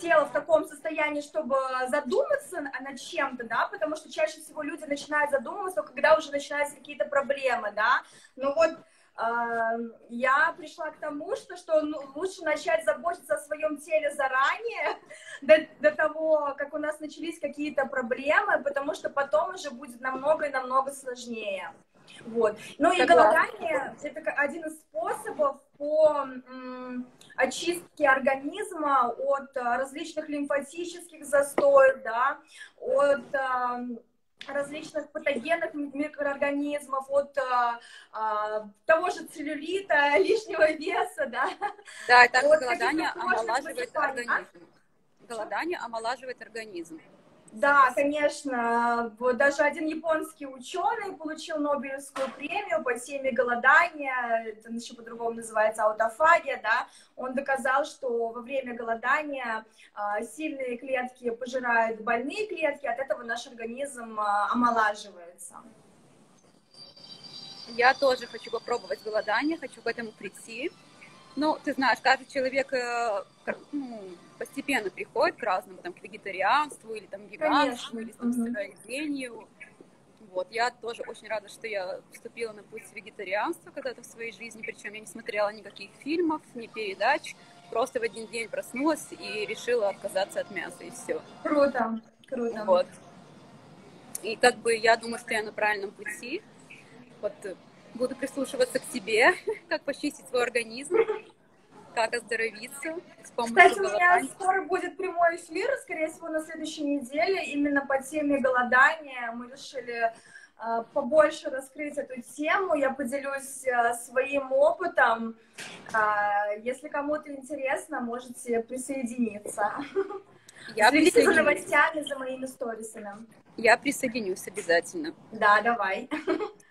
тело в таком состоянии, чтобы задуматься над чем-то, да, потому что чаще всего люди начинают задумываться, когда уже начинаются какие-то проблемы, да, но вот я пришла к тому, что, что ну, лучше начать заботиться о своем теле заранее, до, до того, как у нас начались какие-то проблемы, потому что потом уже будет намного и намного сложнее. Вот. Ну и голодание – это один из способов по очистке организма от а, различных лимфатических застоев, да, от различных патогенных микроорганизмов, от а, а, того же целлюлита, лишнего веса, да. Да, и также голодание омолаживает организм. Голодание омолаживает организм. Да, конечно. Вот даже один японский ученый получил Нобелевскую премию по теме голодания, это еще по-другому называется аутофагия, да. Он доказал, что во время голодания а, сильные клетки пожирают больные клетки, от этого наш организм а, омолаживается. Я тоже хочу попробовать голодание, хочу к этому прийти. Ну, ты знаешь, каждый человек э, ну, постепенно приходит к разному, там, к вегетарианству или там веганству, или там, сыроедению. Вот, я тоже очень рада, что я вступила на путь вегетарианства когда-то в своей жизни, причем я не смотрела никаких фильмов, ни передач, просто в один день проснулась и решила отказаться от мяса, и все. Круто, круто. Вот. И как бы я думаю, что я на правильном пути. Вот буду прислушиваться к себе, как почистить свой организм, как оздоровиться с помощью Кстати, у меня скоро будет прямой эфир, скорее всего, на следующей неделе, именно по теме голодания. Мы решили э, побольше раскрыть эту тему. Я поделюсь э, своим опытом. Э, если кому-то интересно, можете присоединиться. Я Следите за новостями, за моими сторисами. Я присоединюсь обязательно. Да, давай.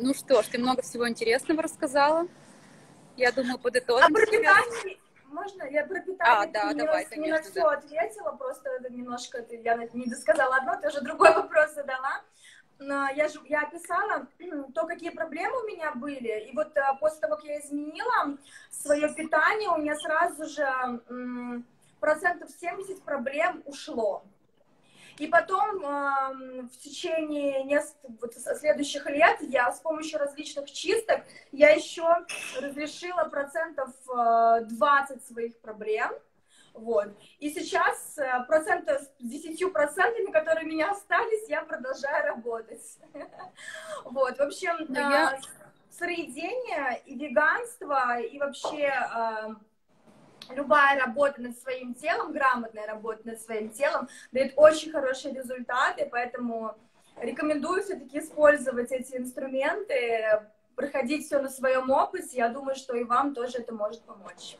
Ну что ж, ты много всего интересного рассказала. Я думаю, подытожим. А про питание, можно? Я про питание а, да, не, давай, конечно, не на все да. ответила, просто немножко ты, я не досказала одно, ты уже другой вопрос задала. Но я, же, я описала то, какие проблемы у меня были, и вот а, после того, как я изменила свое питание, у меня сразу же процентов 70 проблем ушло. И потом э, в течение нескольких вот, следующих лет я с помощью различных чисток я еще разрешила процентов э, 20 своих проблем. Вот. И сейчас э, процентов с 10 процентами, которые у меня остались, я продолжаю работать. Вот, в общем, э, сыроедение и веганство, и вообще э, любая работа над своим телом, грамотная работа над своим телом дает очень хорошие результаты, поэтому рекомендую все-таки использовать эти инструменты, проходить все на своем опыте. Я думаю, что и вам тоже это может помочь.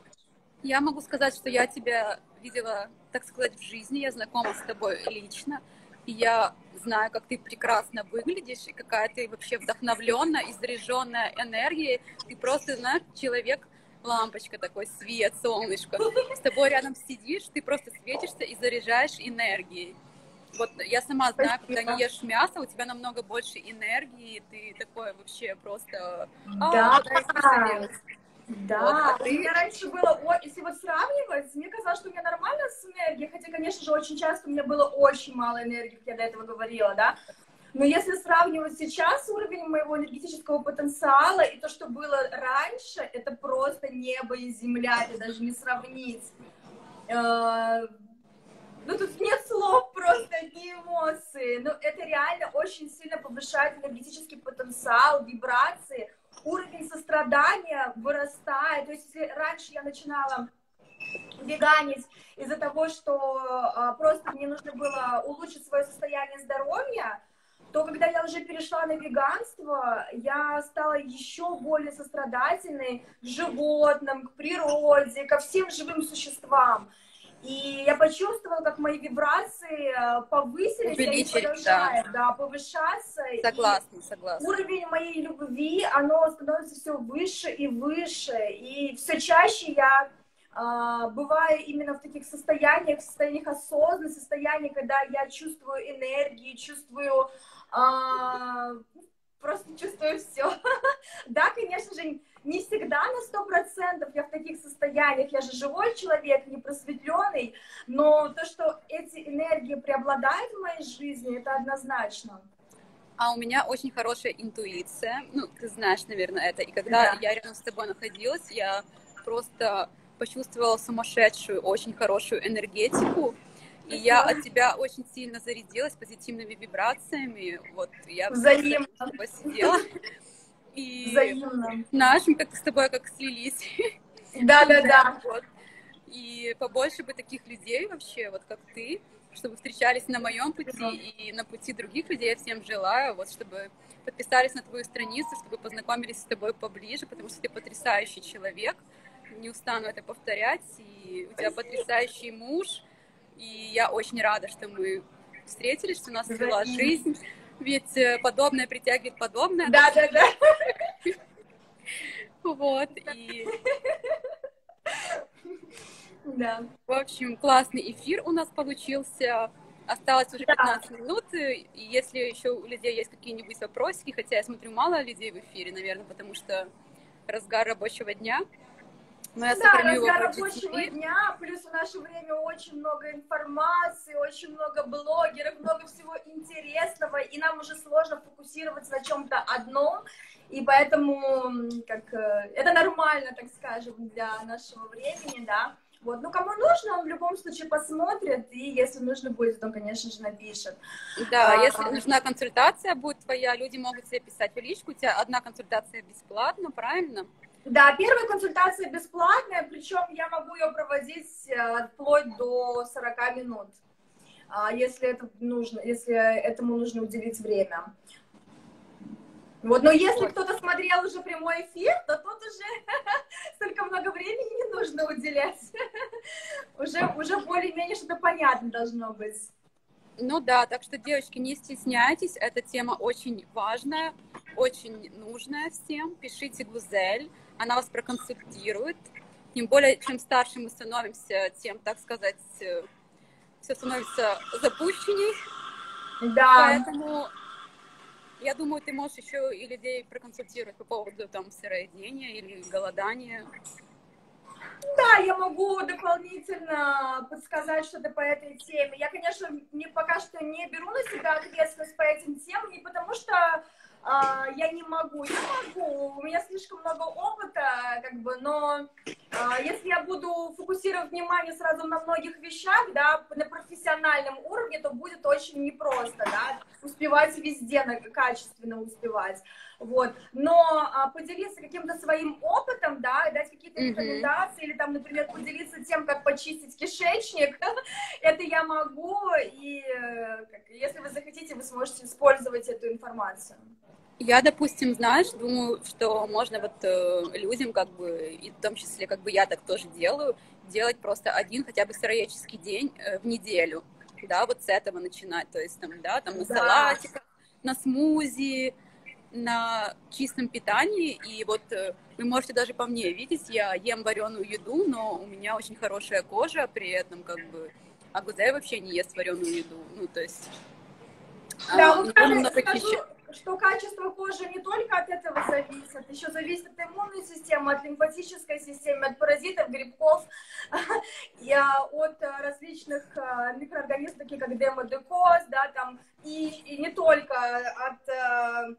Я могу сказать, что я тебя видела, так сказать, в жизни, я знакома с тобой лично, и я знаю, как ты прекрасно выглядишь, и какая ты вообще вдохновленная и заряженная энергией. Ты просто, знаешь, человек, лампочка, такой свет, солнышко. С тобой рядом сидишь, ты просто светишься и заряжаешь энергией. Вот я сама знаю, Спасибо. когда не ешь мясо, у тебя намного больше энергии, ты такой вообще просто... «А, да, а, да, вот, а ты... у меня раньше было, если вот сравнивать, мне казалось, что у меня нормально с энергией, хотя, конечно же, очень часто у меня было очень мало энергии, как я до этого говорила, да, но если сравнивать сейчас уровень моего энергетического потенциала и то, что было раньше, это просто небо и земля, это даже не сравнить. Э, ну, тут нет слов, просто одни эмоции. Но это реально очень сильно повышает энергетический потенциал, вибрации, уровень сострадания вырастает. То есть, если раньше я начинала веганить из-за того, что а, просто мне нужно было улучшить свое состояние здоровья, то когда я уже перешла на веганство, я стала еще более сострадательной к животным, к природе, ко всем живым существам. И я почувствовала, как мои вибрации э, повысились, они продолжают да. Да, повышаться. Согласна, и согласна. Уровень моей любви, оно становится все выше и выше. И все чаще я э, бываю именно в таких состояниях, в состояниях осознанности, состоянии, когда я чувствую энергию, чувствую э, просто чувствую все. да, конечно же, не всегда на сто процентов я в таких состояниях, я же живой человек, не просветленный, но то, что эти энергии преобладают в моей жизни, это однозначно. А у меня очень хорошая интуиция, ну, ты знаешь, наверное, это, и когда да. я рядом с тобой находилась, я просто почувствовала сумасшедшую, очень хорошую энергетику, и я от тебя очень сильно зарядилась позитивными вибрациями. Вот я Взаимно. посидела. И Взаимно. Знаешь, мы как с тобой как слились. Да, да, да. Вот. И побольше бы таких людей вообще, вот как ты, чтобы встречались на моем пути и на пути других людей. Я всем желаю, вот, чтобы подписались на твою страницу, чтобы познакомились с тобой поближе, потому что ты потрясающий человек. Не устану это повторять. И у тебя потрясающий муж, и я очень рада, что мы встретились, что нас была жизнь. Ведь э, подобное притягивает подобное. Да, да, да. Вот, и... Да. В общем, классный эфир у нас получился. Осталось уже 15 да. минут, и если еще у людей есть какие-нибудь вопросики, хотя я смотрю мало людей в эфире, наверное, потому что разгар рабочего дня, но я да, разгар рабочего дня, плюс в наше время очень много информации, очень много блогеров, много всего интересного, и нам уже сложно фокусироваться на чем-то одном, и поэтому как, э, это нормально, так скажем, для нашего времени, да. Вот, ну, кому нужно, он в любом случае посмотрит, и если нужно будет, он, конечно же, напишет. Да, а, если а... нужна консультация будет твоя, люди могут тебе писать в личку, у тебя одна консультация бесплатно, правильно? Да, первая консультация бесплатная, причем я могу ее проводить э, вплоть до 40 минут, а, если это нужно, если этому нужно уделить время. Вот, но если вот. кто-то смотрел уже прямой эфир, то тут уже столько много времени не нужно уделять. уже уже более-менее что-то понятно должно быть. Ну да, так что, девочки, не стесняйтесь, эта тема очень важная, очень нужная всем. Пишите Гузель, она вас проконсультирует. Тем более, чем старше мы становимся, тем, так сказать, э, все становится запущенней. Да. Поэтому я думаю, ты можешь еще и людей проконсультировать по поводу там сыроедения или голодания. Да, я могу дополнительно подсказать что-то по этой теме. Я, конечно, не, пока что не беру на себя ответственность по этим темам, не потому что я не могу, я могу, у меня слишком много опыта, как бы, но а, если я буду фокусировать внимание сразу на многих вещах, да, на профессиональном уровне, то будет очень непросто, да, успевать везде, качественно успевать, вот, но а, поделиться каким-то своим опытом, да, дать какие-то mm-hmm. рекомендации, или там, например, поделиться тем, как почистить кишечник, это я могу, и э, если вы захотите, вы сможете использовать эту информацию. Я, допустим, знаешь, думаю, что можно вот э, людям, как бы, и в том числе, как бы я так тоже делаю, делать просто один хотя бы сыроедческий день э, в неделю, да, вот с этого начинать, то есть там, да, там на да. салатиках, на смузи, на чистом питании, и вот э, вы можете даже по мне видеть, я ем вареную еду, но у меня очень хорошая кожа, при этом как бы а Гузей вообще не ест вареную еду, ну то есть да, а, вот скажу, что качество кожи не только от этого зависит, еще зависит от иммунной системы, от лимфатической системы, от паразитов, грибков, и а, от а, различных а, микроорганизмов, таких как демодекоз, да, там, и, и не только от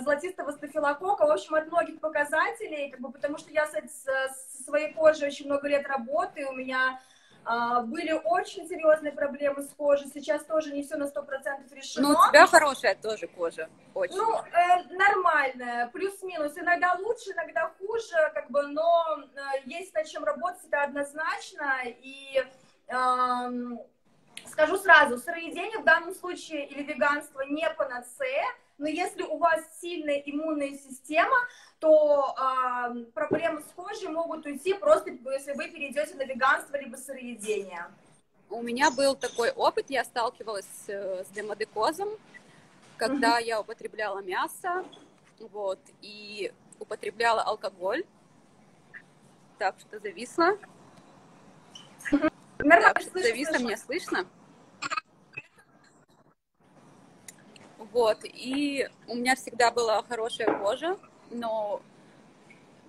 золотистого стафилокока, в общем, от многих показателей, как бы, потому что я с, своей кожей очень много лет работаю, у меня были очень серьезные проблемы с кожей, сейчас тоже не все на сто процентов решено. Ну, у тебя хорошая тоже кожа, очень. Ну, э, нормальная, плюс-минус, иногда лучше, иногда хуже, как бы, но э, есть над чем работать, это однозначно, и э, скажу сразу, сыроедение в данном случае или веганство не панацея, но если у вас сильная иммунная система, то э, проблемы с кожей могут уйти просто, если вы перейдете на веганство либо сыроедение. У меня был такой опыт, я сталкивалась с, демодекозом, когда uh-huh. я употребляла мясо, вот, и употребляла алкоголь. Так, что зависло. Uh-huh. Так, что зависло, меня слышно? Вот, и у меня всегда была хорошая кожа, но,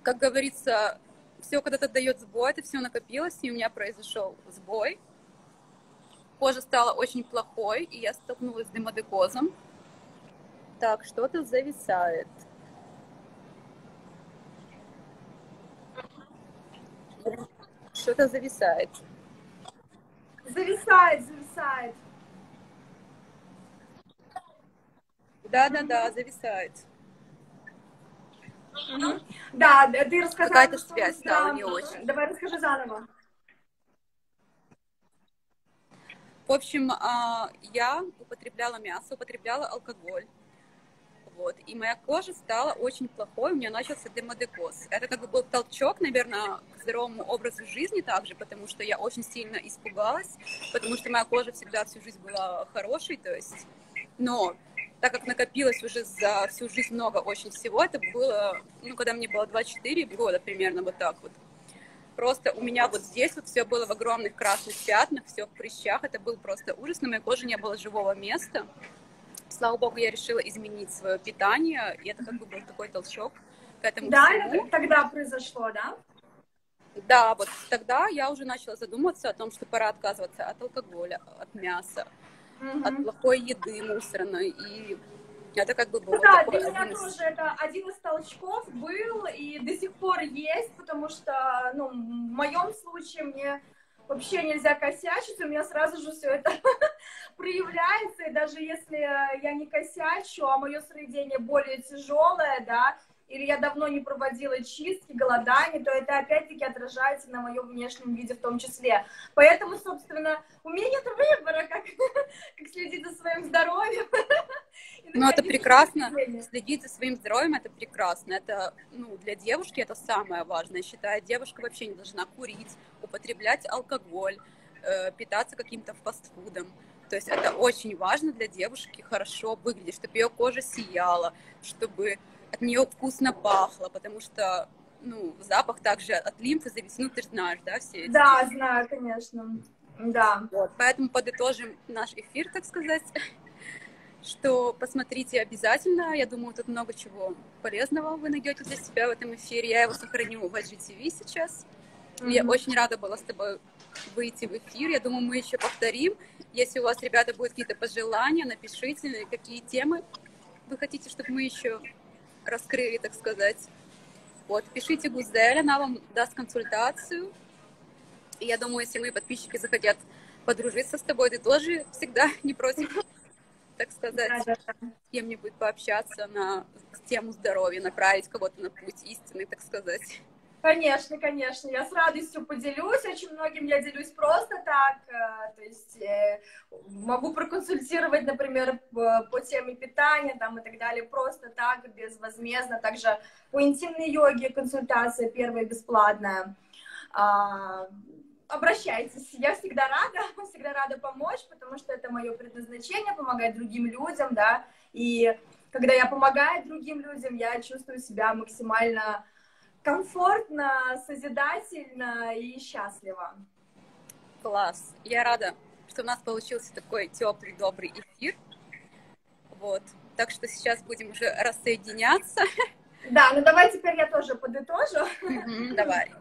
как говорится, все когда-то дает сбой, это все накопилось, и у меня произошел сбой. Кожа стала очень плохой, и я столкнулась с демодекозом. Так, что-то зависает. Что-то зависает. Зависает, зависает. Да-да-да, зависает. Угу. Да, ты рассказала. Какая-то связь стала не очень. Давай расскажи заново. В общем, а, я употребляла мясо, употребляла алкоголь. Вот. И моя кожа стала очень плохой, у меня начался демодекоз. Это как бы был толчок, наверное, к здоровому образу жизни также, потому что я очень сильно испугалась, потому что моя кожа всегда всю жизнь была хорошей, то есть... Но так как накопилось уже за всю жизнь много очень всего, это было, ну, когда мне было 24 года примерно вот так вот. Просто у меня вот здесь вот все было в огромных красных пятнах, все в прыщах, это был просто ужас, на моей коже не было живого места. Слава богу, я решила изменить свое питание, и это как бы был такой толчок к этому Да, всему. это тогда произошло, да? Да, вот тогда я уже начала задумываться о том, что пора отказываться от алкоголя, от мяса, угу. от плохой еды мусорной. И это как бы было ну, да, для меня из... тоже это один из толчков был и до сих пор есть, потому что, ну, в моем случае мне вообще нельзя косячить, у меня сразу же все это проявляется, и даже если я не косячу, а мое сновидение более тяжелое, да, или я давно не проводила чистки, голодание, то это опять-таки отражается на моем внешнем виде в том числе. Поэтому, собственно, у меня нет выбора, как, как следить за своим здоровьем. Ну, это прекрасно. Следить за своим здоровьем, это прекрасно. Это, ну, для девушки это самое важное. Считаю, девушка вообще не должна курить, употреблять алкоголь, э, питаться каким-то фастфудом. То есть это очень важно для девушки хорошо выглядеть, чтобы ее кожа сияла, чтобы от нее вкусно пахло, потому что, ну, запах также от лимфы зависит, ну, ты же знаешь, да, все эти? Да, знаю, конечно, да. Вот, поэтому подытожим наш эфир, так сказать, что посмотрите обязательно, я думаю, тут много чего полезного вы найдете для себя в этом эфире, я его сохраню в IGTV сейчас, mm-hmm. я очень рада была с тобой выйти в эфир. Я думаю, мы еще повторим. Если у вас, ребята, будут какие-то пожелания, напишите, какие темы вы хотите, чтобы мы еще раскрыли, так сказать. Вот, пишите Гузель, она вам даст консультацию. И я думаю, если мои подписчики захотят подружиться с тобой, ты тоже всегда не против, так сказать, с кем-нибудь пообщаться на тему здоровья, направить кого-то на путь истины, так сказать. Конечно, конечно, я с радостью поделюсь, очень многим я делюсь просто так, э, то есть э, могу проконсультировать, например, по теме питания там и так далее, просто так, безвозмездно, также по интимной йоге консультация первая бесплатная, а, обращайтесь, я всегда рада, всегда рада помочь, потому что это мое предназначение, помогать другим людям, да, и когда я помогаю другим людям, я чувствую себя максимально комфортно, созидательно и счастливо. Класс. Я рада, что у нас получился такой теплый, добрый эфир. Вот. Так что сейчас будем уже рассоединяться. Да, ну давай теперь я тоже подытожу. давай.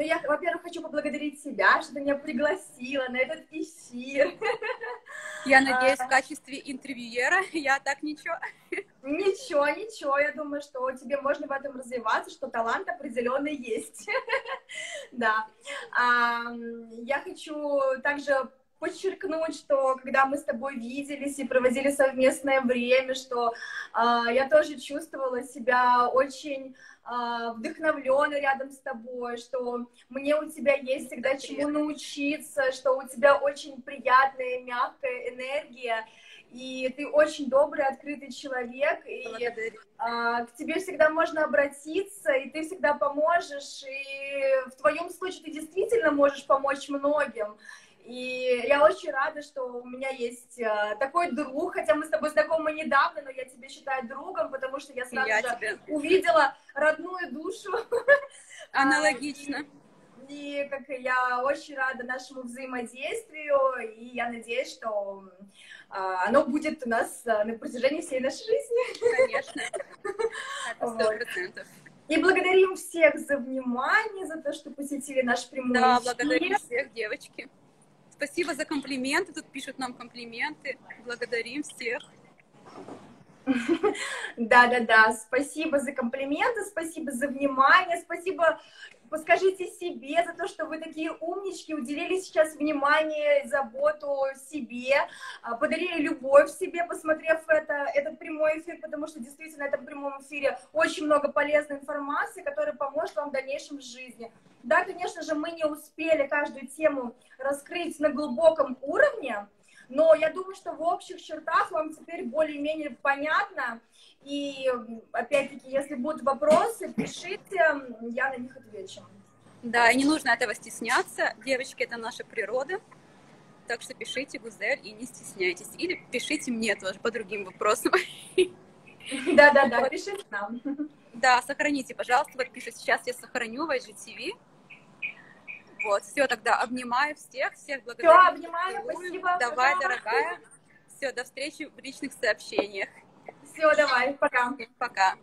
Ну, я, во-первых, хочу поблагодарить себя, что ты меня пригласила на этот эфир. Я надеюсь, в качестве интервьюера я так ничего. Ничего, ничего. Я думаю, что тебе можно в этом развиваться, что талант определенный есть. Да. Я хочу также подчеркнуть, что когда мы с тобой виделись и проводили совместное время, что э, я тоже чувствовала себя очень э, вдохновленной рядом с тобой, что мне у тебя есть всегда чему научиться, что у тебя очень приятная, мягкая энергия, и ты очень добрый, открытый человек, и а, к тебе всегда можно обратиться, и ты всегда поможешь, и в твоем случае ты действительно можешь помочь многим. И я очень рада, что у меня есть э, такой друг, хотя мы с тобой недавно, но я тебя считаю другом, потому что я сразу я же тебе. увидела родную душу. Аналогично. И как я очень рада нашему взаимодействию, и я надеюсь, что а, оно будет у нас э, на протяжении всей нашей жизни. Конечно, сто процентов. И благодарим всех за внимание, за то, что посетили наш прямой Да, эфир. благодарим всех, девочки. Спасибо за комплименты. Тут пишут нам комплименты. Благодарим всех. Да-да-да, спасибо за комплименты, спасибо за внимание, спасибо, скажите себе за то, что вы такие умнички, уделили сейчас внимание, заботу себе, а, подарили любовь себе, посмотрев это, этот прямой эфир, потому что действительно в этом прямом эфире очень много полезной информации, которая поможет вам в дальнейшем жизни. Да, конечно же, мы не успели каждую тему раскрыть на глубоком уровне, но я думаю, что в общих чертах вам теперь более-менее понятно. И опять-таки, если будут вопросы, пишите, я на них отвечу. Да, и не нужно этого стесняться. Девочки, это наша природа. Так что пишите Гузель и не стесняйтесь. Или пишите мне тоже по другим вопросам. Да-да-да, пишите нам. Да, сохраните, пожалуйста. Вот пишет, сейчас я сохраню в IGTV. Вот, все, тогда обнимаю всех, всех благодарю. Все, обнимаю, спасибо. Давай, пока. дорогая. Все, до встречи в личных сообщениях. Все, давай, пока. Пока.